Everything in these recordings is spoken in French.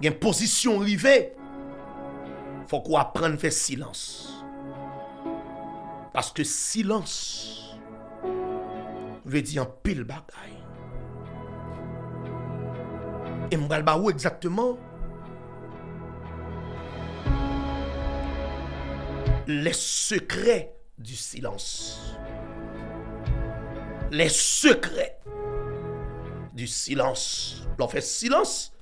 gen posisyon rive, faut qu'on apprenne à faire silence. Parce que silence veut dire un pile bagaille. Et m'bral ba exactement? Les secrets du silence. Les secrets du silence. L'on fait silence,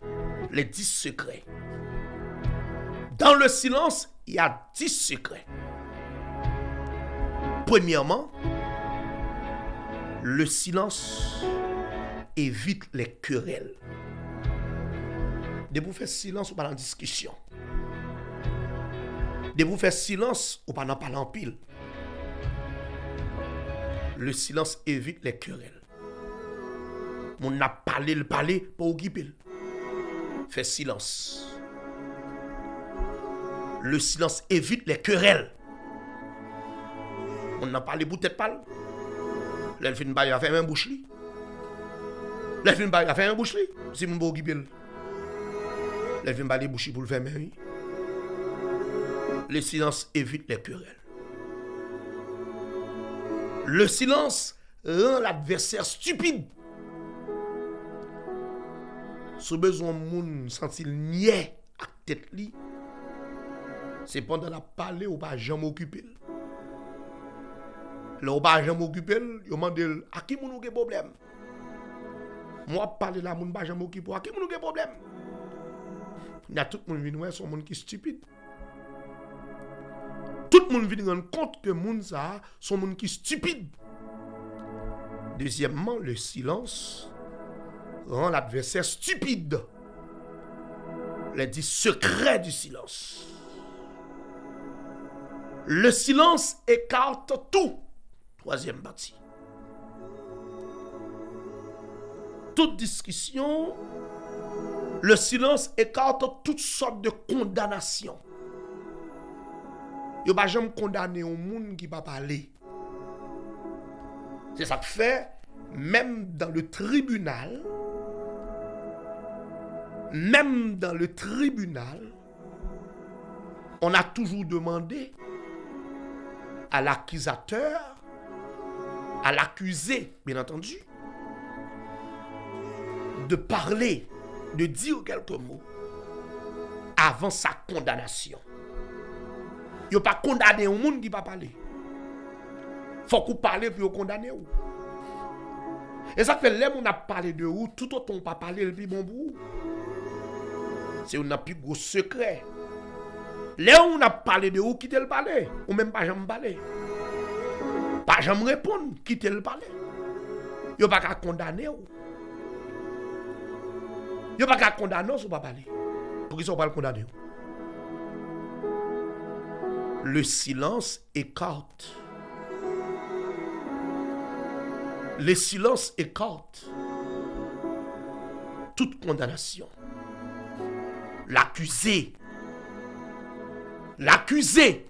les dix secrets. Dans le silence, il y a dix secrets. Premièrement, le silence évite les querelles. De vous faire silence ou pas en discussion. De vous faire silence ou pas en parler en pile. Le silence évite les querelles. On n'a parlé le parler pour occuper. Fait silence. Le silence évite les querelles. On n'a parlé bout tête pâle. L'elfine a fait un bouche li. L'elfine bail a fait un bouche li. Si mon beau occuper. L'elfine bail bouche pour le faire. Le silence évite les querelles. Le silence rend l'adversaire stupide. Si besoin moun sentir niais à tête li, c'est pendant la parler ou pas jamais occupé. Là ou pas jamais occupé, yo mande à qui moun ou gen problème? Moi parler là moun pas jamais occupé, à qui moun ou gen problème? Il y a tout le vient ouais son qui est stupide. Tout le monde vient rendre compte que moun ça son monde qui stupide. Deuxièmement, le silence rend l'adversaire stupide. Les dix secrets du silence. Le silence écarte tout. Troisième partie. Toute discussion, le silence écarte toutes sortes de condamnations. Yo pas jamais condamner un monde qui va parler. C'est ça que fait, même dans le tribunal, même dans le tribunal, on a toujours demandé à l'accusateur, à l'accusé, bien entendu, de parler, de dire quelques mots avant sa condamnation. Il a pas condamné un monde qui va parler. Faut qu'on parle pour condamner. Et ça fait là on a parlé de vous, tout autant on pas parler le bon vous. C'est un plus gros secret. Là on a parlé de vous, quittez le parler. Ou même pas jamais parler. Pas jamais répondre, quittez le parler. Yo pas qu'à condamner ou? Yo pas qu'à condamner ou pas parler? Pour qui sont pas le condamner ou? Le silence écarte. Le silence écarte toute condamnation. L'accusé. L'accusé.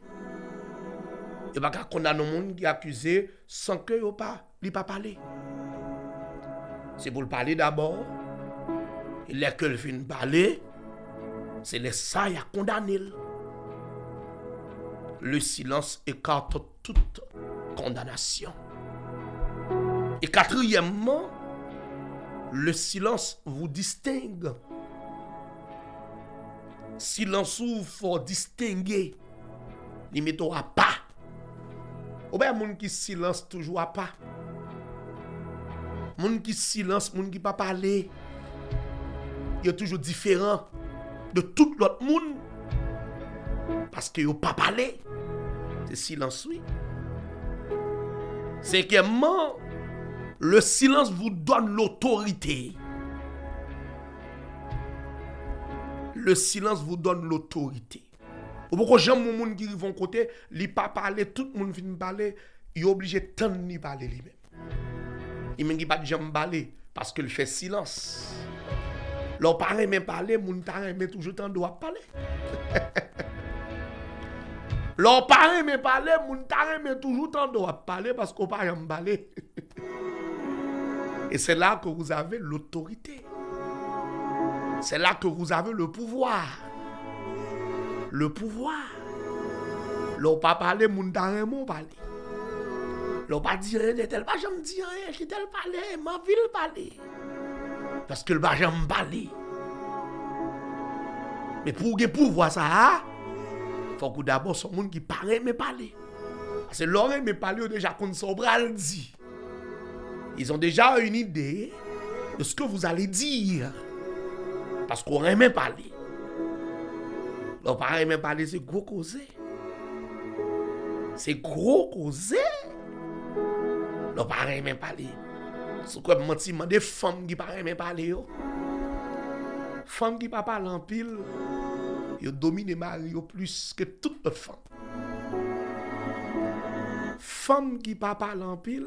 Il va pas condamner un monde qui accusé sans que il pas lui pas parler. C'est pour le parler d'abord. Il est que fin parler, c'est les ça a condamné. Le silence écarte toute condamnation. Et quatrièmement, le silence vous distingue. Silence ou faut distinguer. Li mettons à pas. Ou bien moun qui silence toujours à pas. Moun qui silence, moun qui pas parler. Est toujours différent de tout l'autre monde. Parce que yo pas parler. C'est silence oui. Cinquièmement, le silence vous donne l'autorité. Le silence vous donne l'autorité. Ou pourquoi j'aime mon monde qui vont côté, li pas parler, tout le monde vient parler, il est obligé de tant ni parler lui-même. Il ne pas parler parce qu'il fait silence. Leur parent même parler, mon parent mais toujours tant doit parler. Leur parent même parler, mon parent mais toujours tant doit parler parce qu'on parler. Et c'est là que vous avez l'autorité. C'est là que vous avez le pouvoir. Le pouvoir. L'on pas parler, moun mon parler. L'on pas dire rien tel pas j'aime dire rien, qui tel parler, ma ville parler. Parce que le pas j'aime parler. Mais pour que pouvoir ça, hein, faut que d'abord son monde qui parle mais parler. Parce que l'oreille mais parler déjà qu'on bras dit. Ils ont déjà une idée de ce que vous allez dire. Pasko remen pale. Lò pa remen pale se gro koze. Se gro koze. Lò pa remen pale. Sou kwe mati mande fom ki pa remen pale yo. Fom ki pa pale an pil. Yo domine mari yo plus ke tout pe fom. Fom ki pa pale an pil.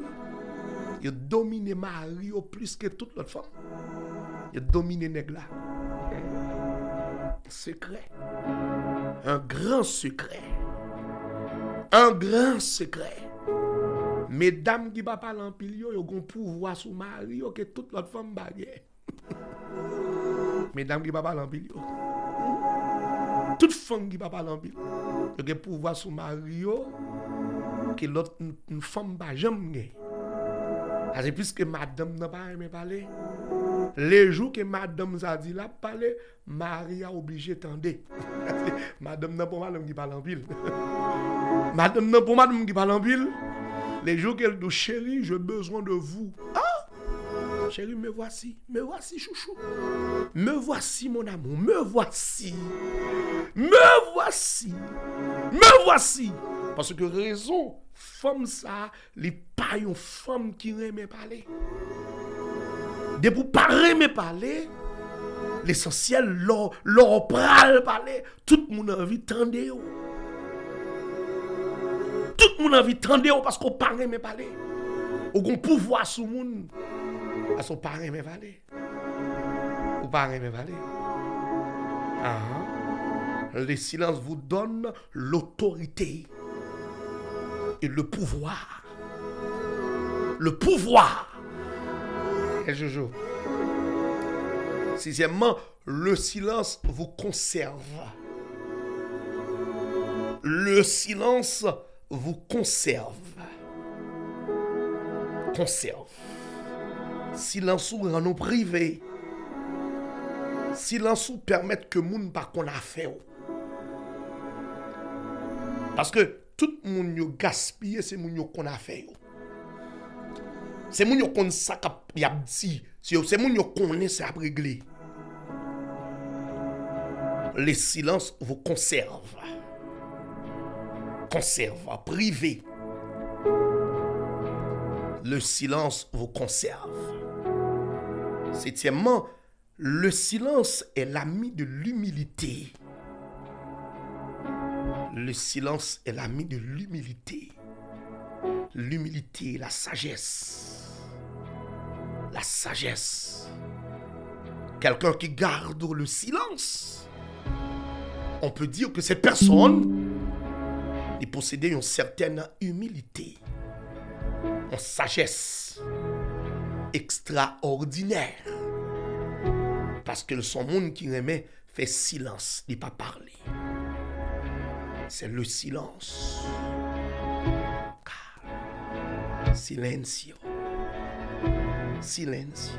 Yo domine mari yo plus ke tout lot fom. Yo domine neg la. secret. Un grand secret. Un grand secret. Mesdames qui ne parlent en pile, yo yo gon pouvoir sur mari que toute l'autre femme baguette. Mesdames qui ne parlent en pile, yo. Toute femme qui ne parlent en pile, yo gon pouvoir sur mari que l'autre femme ba jamais. Parce que puisque madame n'a pas aimé parler, Les jours que madame a dit là, parler, Marie a obligé tendre. madame n'a pas madame qui parle en ville. madame n'a pas madame qui parle en ville. Les jours qu'elle dit chérie, j'ai besoin de vous. Ah! Chérie, me voici, me voici, chouchou. Me voici, mon amour, me voici. Me voici. Me voici. Parce que raison, femme ça, les pas une femme qui aime parler. De pou pare me pale, l'esensyel lor pral pale, tout moun anvi tende yo. Tout moun anvi tende yo pasko pare me pale. Ou kon pou vwa sou moun, aso pare me pale. Ou pare me pale. Le silans vous donne l'autorité et le pouvoir. Le pouvoir Sixièmement, le silence vous conserve. Le silence vous conserve. Conserve. Silence ou en nous privé. Silence ou permettre que moun pas qu'on a fait. Parce que tout le monde gaspille, c'est moun qu'on a fait. C'est moun yo kon sa kap yap. Les silences vous conservent. Conserve, privé. Le silence vous conserve. Septièmement, le silence est l'ami de l'humilité. Le silence est l'ami de l'humilité. L'humilité, la sagesse la sagesse. Quelqu'un qui garde le silence. On peut dire que cette personne est possédait une certaine humilité, une sagesse extraordinaire. Parce que son monde qui aimait fait silence, n'est pas parler. C'est le silence. Silencio silence.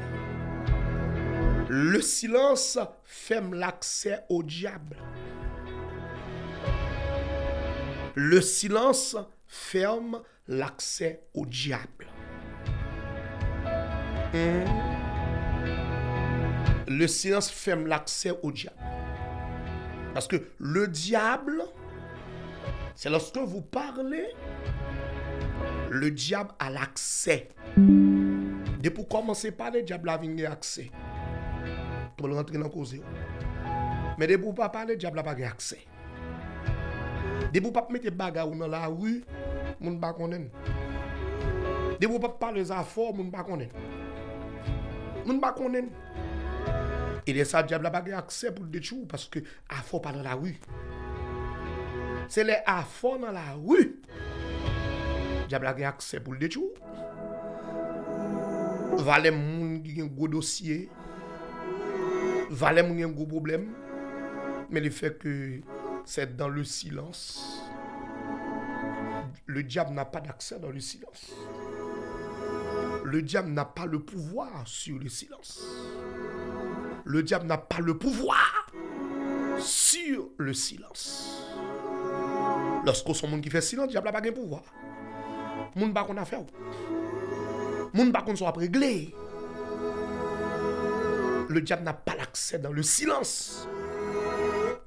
Le silence ferme l'accès au diable. Le silence ferme l'accès au diable. Le silence ferme l'accès au diable. Parce que le diable, c'est lorsque vous parlez, le diable a l'accès. Depou komanse pale, diable avin gen akse. Pou rentre nan koze ou. Men depou pa pale, diable apan gen akse. Depou pa mette baga ou nan la wu, moun pa konen. Depou pa pale zafor, moun pa konen. Moun pa konen. E de sa diable apan gen akse pou detchou, paske afor pa nan la wu. Se le afor nan la wu, diable apan gen akse pou detchou. Vale moun ki gen gwo dosye, vale moun gen gwo problem, men le fe ke se dan le silans, le diable n'a pas d'accès dans le silence. Le diable n'a pas le pouvoir sur le silence. Le diable n'a pas le pouvoir sur le silence. Lorsqu'on son monde qui fait silence, le diable n'a pas de pouvoir. Le monde n'a pas qu'on a fait. moun pas qu'on soit réglé. Le diable n'a pas l'accès dans le silence.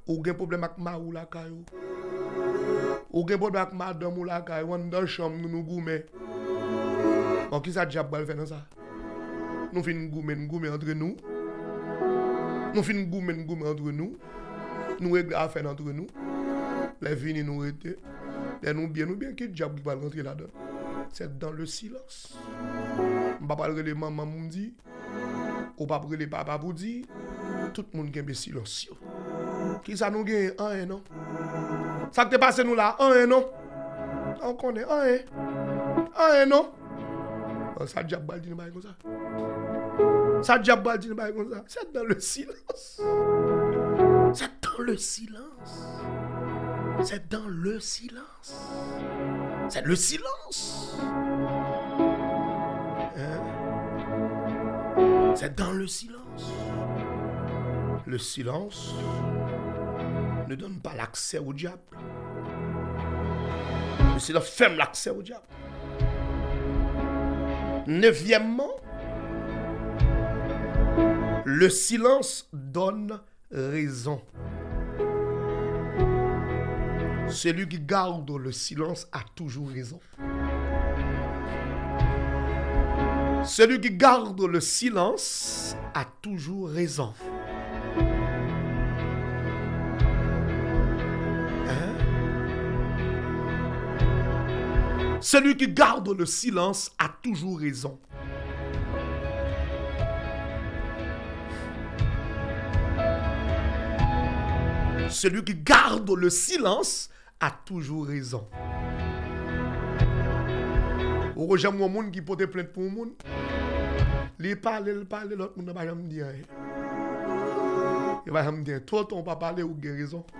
Ou gen problème avec ma ou la caillou. Ou un problème avec madame ou la caillou. On dans chambre nous nous goumer. Bon, qui ça diable va faire dans ça? Nous finissons goumer, nous goumer entre nous. Nous finissons goumer, nous goumer entre nous. Nous réglons affaire entre nous. Les vini nous rete. Et nous bien, nous bien, qui diable va rentrer là-dedans? C'est dans le silence. Mba pal rele maman moun di, ou pap rele papa pou di, tout moun genbe silos yo. Ki sa nou gen an e non? Sa kte pase nou la, an e non? An konen, an e? An e non? An sa diap bal di nou baye kon sa? Sa diap bal di nou baye kon sa? Sa dan le silos. Sa dan le silos. C'est dans le silence. C'est le silence. C'est dans le silence. Le silence ne donne pas l'accès au diable. Le silence ferme l'accès au diable. Neuvièmement, le silence donne raison. Celui qui garde le silence a toujours raison. Celui qui garde le silence a toujours raison. Hein? Celui qui garde le silence a toujours raison. Celui qui garde le silence a toujours raison. Ou j'aime un monde qui porte plainte pour un monde. Il parle, il parle, l'autre monde ne va jamais dire. Il va me dire, toi, ton pas parler ou guérison.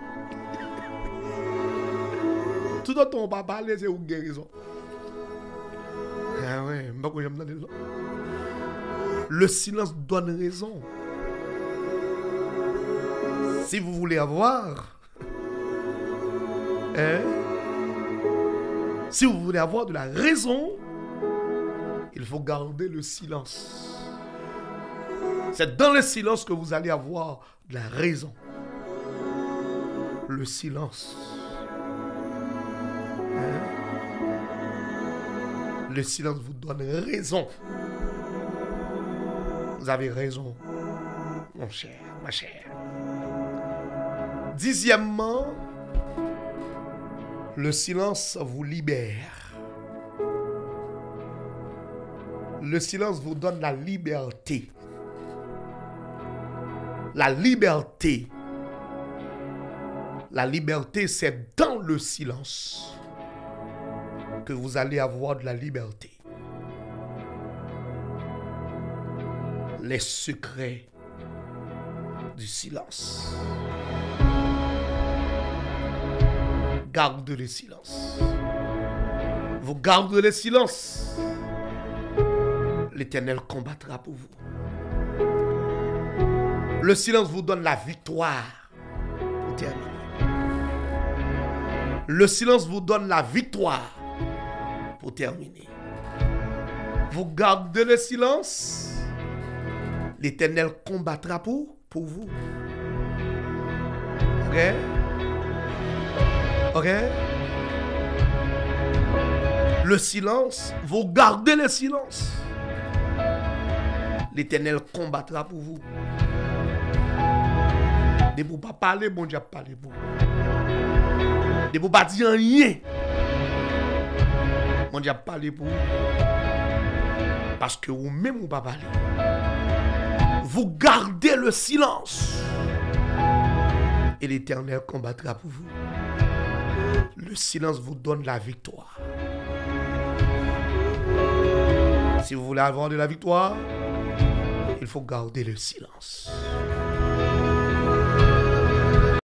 Tout ton pas parler, c'est ou guérison. Ah ouais, je j'aime Le silence donne raison. Si vous voulez avoir, hein, si vous voulez avoir de la raison, il faut garder le silence. C'est dans le silence que vous allez avoir de la raison. Le silence. Hein? Le silence vous donne raison. Vous avez raison, mon cher, ma chère. Dixièmement, le silence vous libère. Le silence vous donne la liberté. La liberté. La liberté, c'est dans le silence que vous allez avoir de la liberté. Les secrets du silence. Gardez le silence. Vous gardez le silence. L'Éternel combattra pour vous. Le silence vous donne la victoire pour terminer. Le silence vous donne la victoire pour terminer. Vous gardez le silence. L'Éternel combattra pour, pour vous. Ok? Ok? Le silence, vous gardez le silence. L'Éternel combattra pour vous. Ne vous pas parler, bon Dieu parler pour vous. Ne vous pas dire rien. Mon Dieu parler pour vous. Parce que vous-même, vous pas parler. Vous gardez le silence. Et l'Éternel combattra pour vous. Le silence vous donne la victoire. Si vous voulez avoir de la victoire, il faut garder le silence.